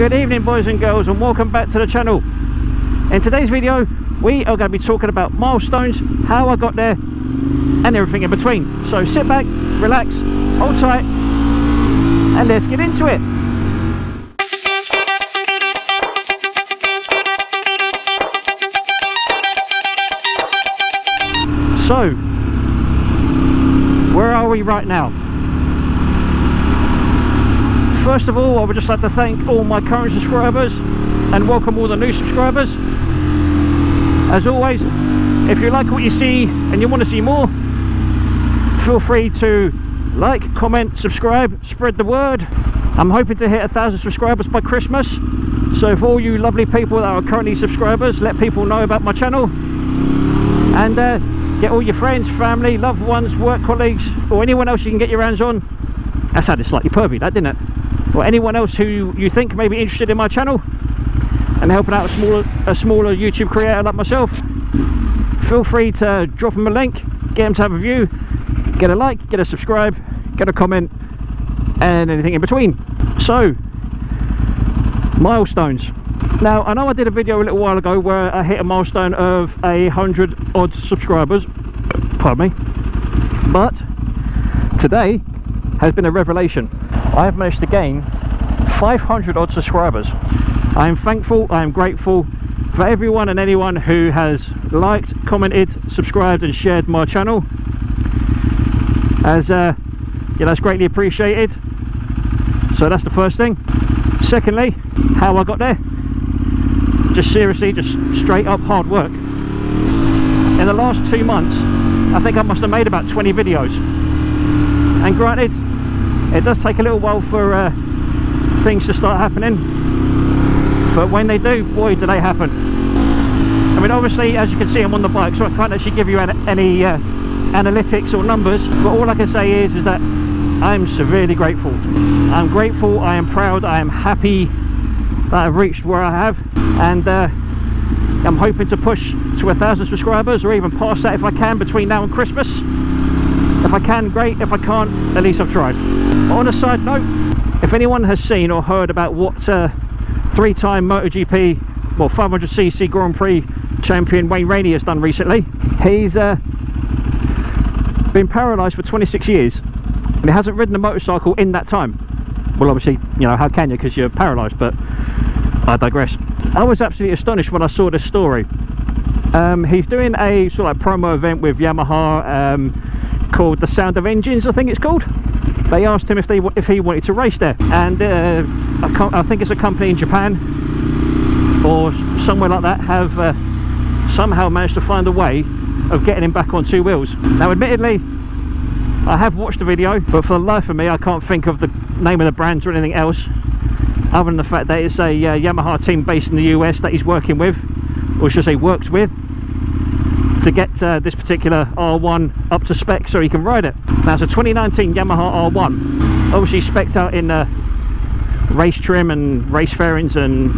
Good evening boys and girls and welcome back to the channel. In today's video we are going to be talking about milestones, how I got there and everything in between. So sit back, relax, hold tight and let's get into it. So, where are we right now? First of all, I would just like to thank all my current subscribers and welcome all the new subscribers. As always, if you like what you see and you want to see more, feel free to like, comment, subscribe, spread the word. I'm hoping to hit a thousand subscribers by Christmas. So for all you lovely people that are currently subscribers, let people know about my channel. And uh, get all your friends, family, loved ones, work colleagues, or anyone else you can get your hands on. That sounded slightly pervy, that didn't it? Or anyone else who you think may be interested in my channel and helping out a smaller, a smaller YouTube creator like myself. Feel free to drop them a link, get them to have a view, get a like, get a subscribe, get a comment, and anything in between. So, milestones. Now, I know I did a video a little while ago where I hit a milestone of a hundred odd subscribers, pardon me, but today has been a revelation. I have managed to gain 500 odd subscribers. I am thankful, I am grateful for everyone and anyone who has liked, commented, subscribed and shared my channel as uh, yeah, that's greatly appreciated. So that's the first thing. Secondly, how I got there just seriously just straight up hard work in the last two months I think I must have made about 20 videos and granted it does take a little while for uh, things to start happening. But when they do boy do they happen. I mean obviously as you can see I'm on the bike so I can't actually give you any uh, analytics or numbers. But all I can say is is that I'm severely grateful. I'm grateful I am proud I am happy that I've reached where I have. And uh, I'm hoping to push to a thousand subscribers or even past that if I can between now and Christmas if I can great. If I can't at least I've tried. But on a side note if anyone has seen or heard about what uh, three-time MotoGP well 500cc Grand Prix champion Wayne Rainey has done recently he's uh, been paralysed for 26 years and he hasn't ridden a motorcycle in that time. Well obviously you know how can you? Because you're paralyzed but I digress. I was absolutely astonished when I saw this story. Um, he's doing a sort of like promo event with Yamaha um, called the Sound of Engines I think it's called. They asked him if they if he wanted to race there. And uh, I, I, think it's a company in Japan or somewhere like that have uh, somehow managed to find a way of getting him back on two wheels. Now admittedly I have watched the video, but for the life of me, I can't think of the name of the brands or anything else, other than the fact that it's a uh, Yamaha team based in the US that he's working with, or should I say works with, to get uh, this particular R1 up to spec so he can ride it. Now it's a 2019 Yamaha R1, obviously specced out in uh, race trim and race fairings and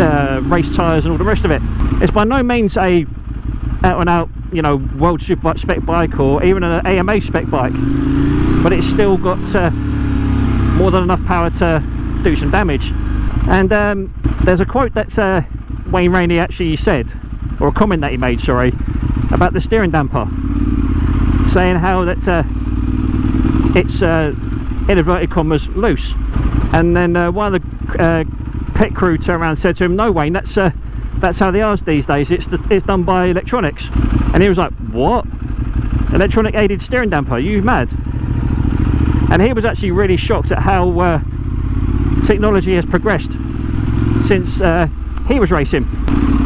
uh, race tyres and all the rest of it. It's by no means a out and out you know world superbike spec bike or even an AMA spec bike but it's still got uh, more than enough power to do some damage and um, there's a quote that uh, Wayne Rainey actually said or a comment that he made sorry about the steering damper. Saying how that uh, it's uh, in inverted commas loose. And then uh, one of the uh, pit crew turned around and said to him no Wayne that's that's how they are these days. It's it's done by electronics. And he was like what? Electronic aided steering damper? You mad? And he was actually really shocked at how uh, technology has progressed since uh, he was racing.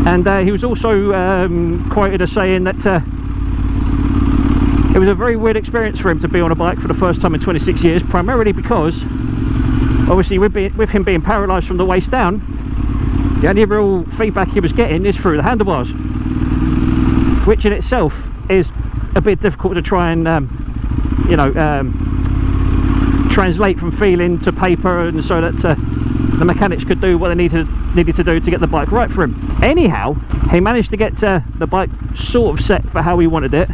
And uh, he was also um, quoted as saying that uh, it was a very weird experience for him to be on a bike for the first time in 26 years primarily because obviously with, be with him being paralysed from the waist down the only real feedback he was getting is through the handlebars which in itself is a bit difficult to try and um, you know um, translate from feeling to paper and so that uh, the mechanics could do what they needed needed to do to get the bike right for him anyhow he managed to get uh, the bike sort of set for how he wanted it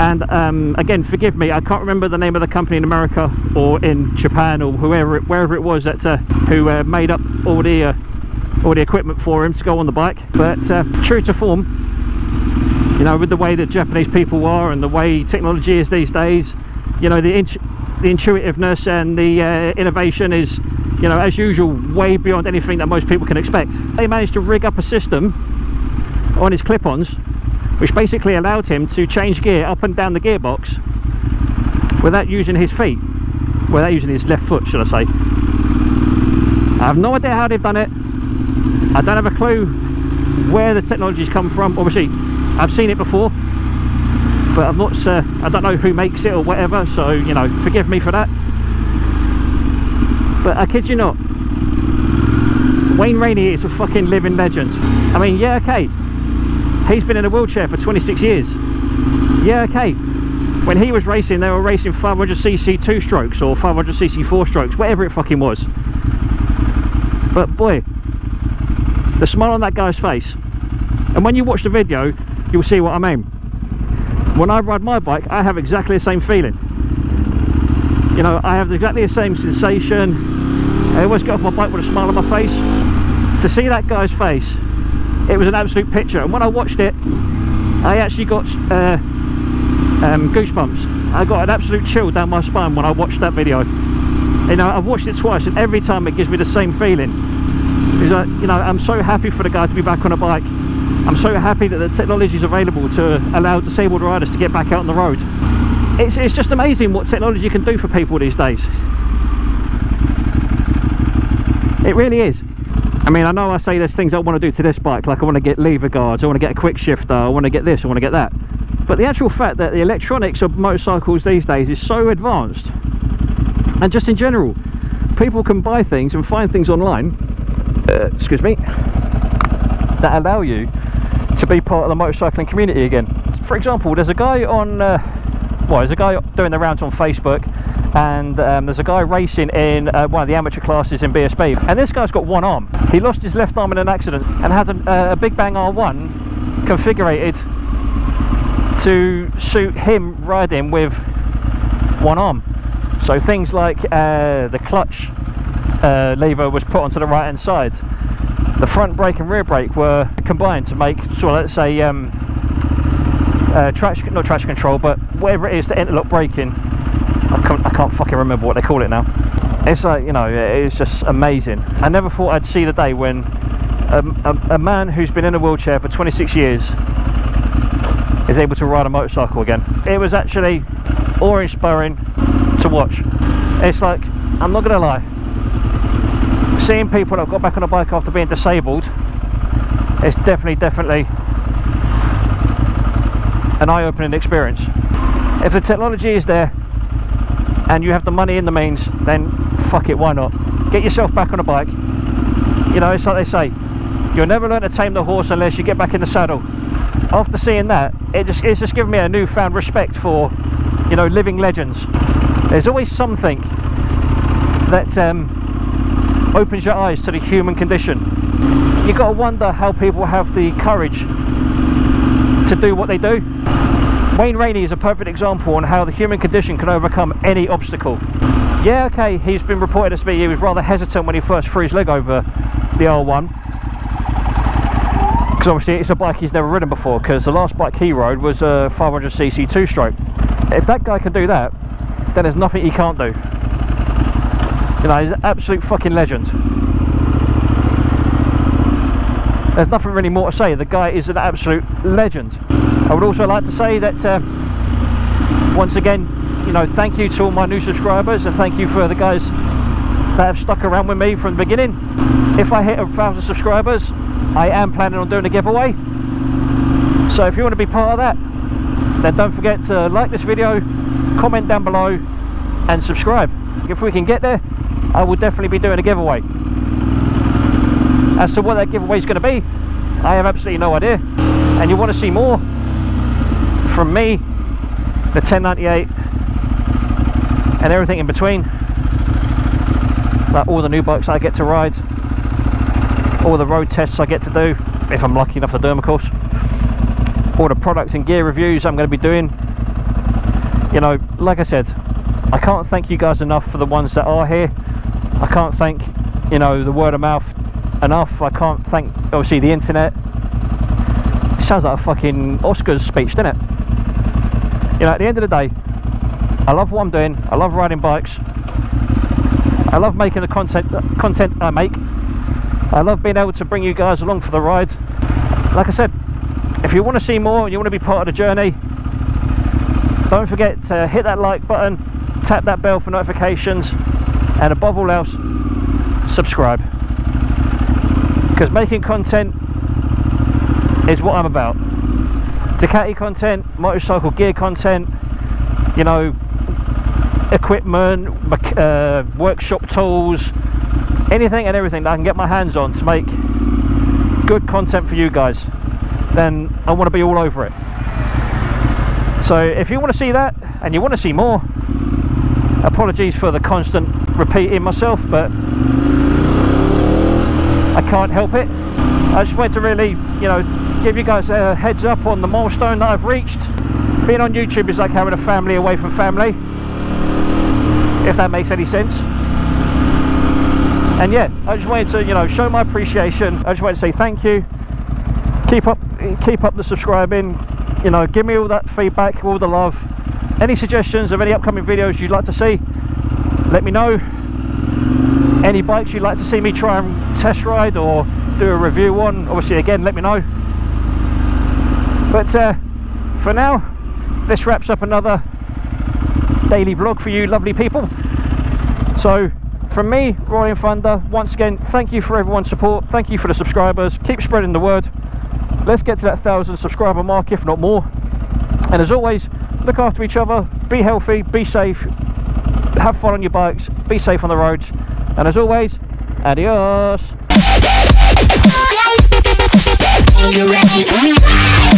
And um, again, forgive me, I can't remember the name of the company in America or in Japan or whoever, it, wherever it was that uh, who uh, made up all the uh, all the equipment for him to go on the bike. But uh, true to form, you know, with the way that Japanese people are and the way technology is these days, you know, the the intuitiveness and the uh, innovation is, you know, as usual, way beyond anything that most people can expect. They managed to rig up a system on his clip-ons which basically allowed him to change gear up and down the gearbox without using his feet. Without using his left foot should I say. I have no idea how they've done it. I don't have a clue where the technology's come from. Obviously I've seen it before but I'm not uh, I don't know who makes it or whatever so you know forgive me for that but I kid you not Wayne Rainey is a fucking living legend I mean yeah okay He's been in a wheelchair for 26 years. Yeah, okay. When he was racing, they were racing 500cc two strokes or 500cc four strokes, whatever it fucking was. But boy, the smile on that guy's face. And when you watch the video, you'll see what I mean. When I ride my bike, I have exactly the same feeling. You know, I have exactly the same sensation. I always get off my bike with a smile on my face. To see that guy's face it was an absolute picture. And when I watched it I actually got uh, um, goosebumps. I got an absolute chill down my spine when I watched that video. You know I've watched it twice and every time it gives me the same feeling. You know I'm so happy for the guy to be back on a bike. I'm so happy that the technology is available to allow disabled riders to get back out on the road it's, it's just amazing what technology can do for people these days it really is I mean, I know I say there's things I want to do to this bike, like I want to get lever guards, I want to get a quick shifter, I want to get this, I want to get that. But the actual fact that the electronics of motorcycles these days is so advanced, and just in general, people can buy things and find things online, uh, excuse me, that allow you to be part of the motorcycling community again. For example, there's a guy on, uh, well, there's a guy doing the rounds on Facebook and um, there's a guy racing in uh, one of the amateur classes in BSB and this guy's got one arm. He lost his left arm in an accident and had a, uh, a Big Bang R1 configured to suit him riding with one arm. So things like uh, the clutch uh, lever was put onto the right hand side. The front brake and rear brake were combined to make so let's say um, uh, traction not traction control but whatever it is to interlock braking I can't, I can't fucking remember what they call it now. It's like, you know, it's just amazing. I never thought I'd see the day when a, a, a man who's been in a wheelchair for 26 years is able to ride a motorcycle again. It was actually awe-inspiring to watch. It's like, I'm not gonna lie, seeing people that got back on a bike after being disabled, it's definitely, definitely an eye-opening experience. If the technology is there, and you have the money in the means then fuck it why not? Get yourself back on a bike. You know it's like they say you'll never learn to tame the horse unless you get back in the saddle. After seeing that it just it's just given me a newfound respect for you know living legends. There's always something that um, opens your eyes to the human condition. You've got to wonder how people have the courage to do what they do Wayne Rainey is a perfect example on how the human condition can overcome any obstacle. Yeah, okay, he's been reported to be he was rather hesitant when he first threw his leg over the R1. Because obviously it's a bike he's never ridden before, because the last bike he rode was a 500cc two-stroke. If that guy can do that, then there's nothing he can't do. You know, he's an absolute fucking legend. There's nothing really more to say. The guy is an absolute legend. I would also like to say that uh, once again, you know, thank you to all my new subscribers and thank you for the guys that have stuck around with me from the beginning. If I hit a thousand subscribers, I am planning on doing a giveaway. So if you want to be part of that, then don't forget to like this video, comment down below and subscribe. If we can get there, I will definitely be doing a giveaway. As to what that giveaway is going to be, I have absolutely no idea. And you want to see more, from me, the 1098 and everything in between. Like all the new bikes I get to ride, all the road tests I get to do, if I'm lucky enough to do them of course. All the products and gear reviews I'm going to be doing. you know, like I said, I can't thank you guys enough for the ones that are here. I can't thank, you know, the word of mouth enough. I can't thank, obviously, the internet. It sounds like a fucking Oscars speech, doesn't it? You know, at the end of the day, I love what I'm doing. I love riding bikes. I love making the content content I make. I love being able to bring you guys along for the ride. Like I said, if you want to see more, and you want to be part of the journey, don't forget to hit that like button, tap that bell for notifications, and above all else, subscribe. Because making content is what I'm about. Ducati content, motorcycle gear content, you know, equipment, uh, workshop tools, anything and everything that I can get my hands on to make good content for you guys, then I want to be all over it. So if you want to see that and you want to see more, apologies for the constant repeating myself, but I can't help it. I just wanted to really, you know, give you guys a heads up on the milestone that I've reached. Being on YouTube is like having a family away from family, if that makes any sense. And yeah, I just wanted to, you know, show my appreciation. I just wanted to say thank you. Keep up, keep up the subscribing, you know give me all that feedback all the love any suggestions of any upcoming videos you'd like to see let me know any bikes you'd like to see me try and test ride or do a review on obviously again let me know. But uh, for now this wraps up another daily vlog for you lovely people. So from me Rolling Thunder once again thank you for everyone's support. Thank you for the subscribers. Keep spreading the word. Let's get to that thousand subscriber mark if not more. And as always look after each other. Be healthy be safe. Have fun on your bikes. Be safe on the roads. And as always adios are you ready?